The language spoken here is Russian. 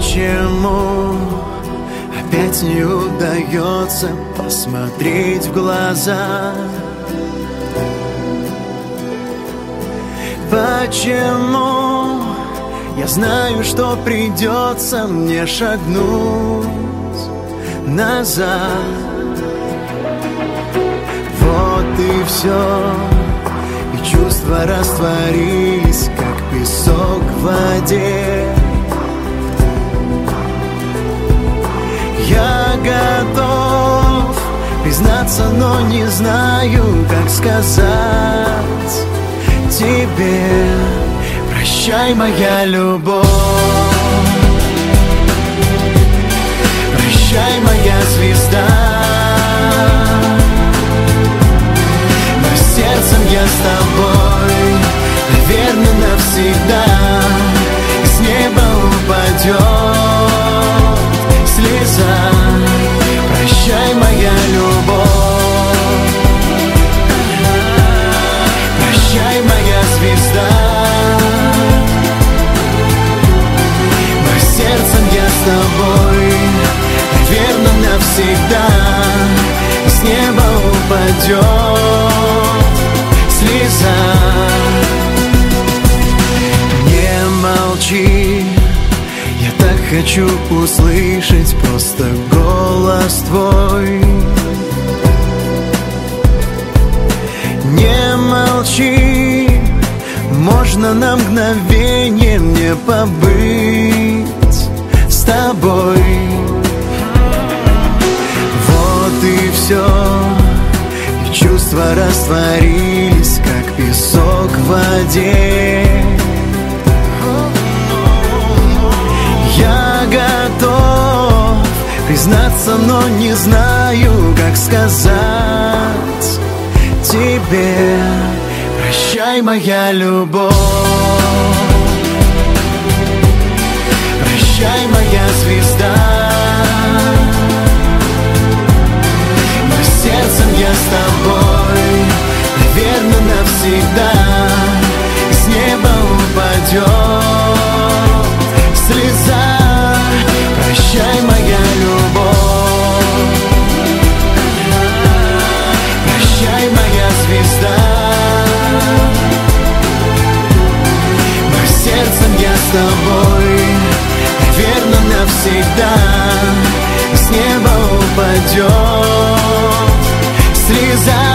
Почему опять не удается посмотреть в глаза? Почему я знаю, что придется мне шагнуть назад? Вот и все, и чувства растворились, как песок в воде. Признаться, но не знаю, как сказать тебе. Прощай, моя любовь. Прощай, моя звезда. Но сердцем я с тобой Наверное, навсегда. С неба упадет упадет слеза. Не молчи Я так хочу услышать Просто голос твой. Не молчи, можно на мгновение мне побыть с тобой. Вот и все, чувства растворились, как песок в воде. Я готов признаться, но не знаю, как сказать тебе Прощай, моя любовь упадет слеза Прощай, моя любовь. Прощай, моя звезда. Но сердцем я с тобой Наверное, навсегда. С неба упадет слеза